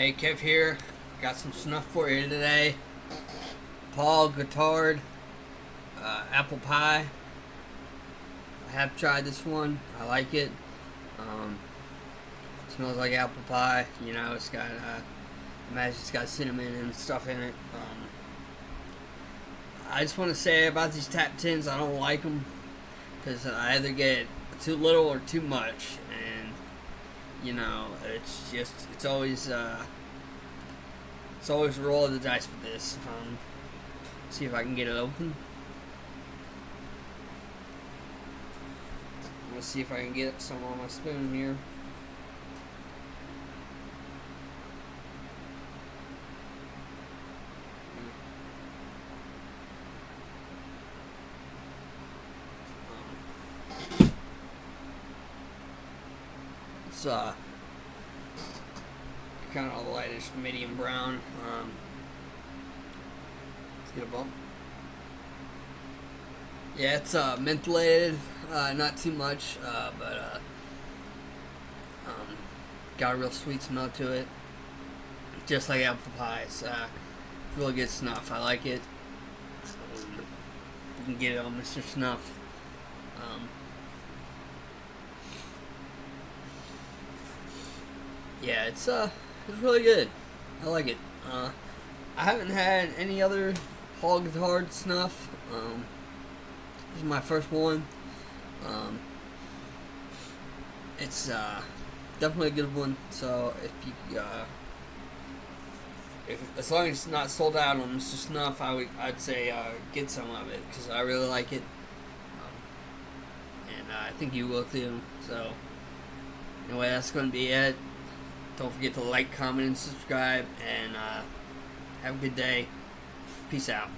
Hey, Kev here. Got some snuff for you today. Paul Guittard, uh, apple pie. I have tried this one. I like it. Um, smells like apple pie. You know, it's got, uh, imagine it's got cinnamon and stuff in it. Um, I just want to say about these tap tins, I don't like them because I either get too little or too much, you know, it's just it's always uh, it's always a roll of the dice with this. Um, see if I can get it open. Let's see if I can get some on my spoon here. It's uh kind of a lightish medium brown. Um, let's get a bump. Yeah, it's uh, mentholated, uh, not too much, uh, but uh, um, got a real sweet smell to it, just like apple pie. It's uh, really good snuff. I like it. Um, you can get it on Mr. Snuff. Um, yeah, it's uh, it's really good. I like it. Uh, I haven't had any other Paul Guittard snuff. Um, this is my first one. Um, it's uh, definitely a good one. So if you, uh, if, as long as it's not sold out on Mr. Snuff, I would I'd say uh, get some of it because I really like it, um, and uh, I think you will too. So anyway, that's going to be it. Don't forget to like, comment, and subscribe, and uh, have a good day. Peace out.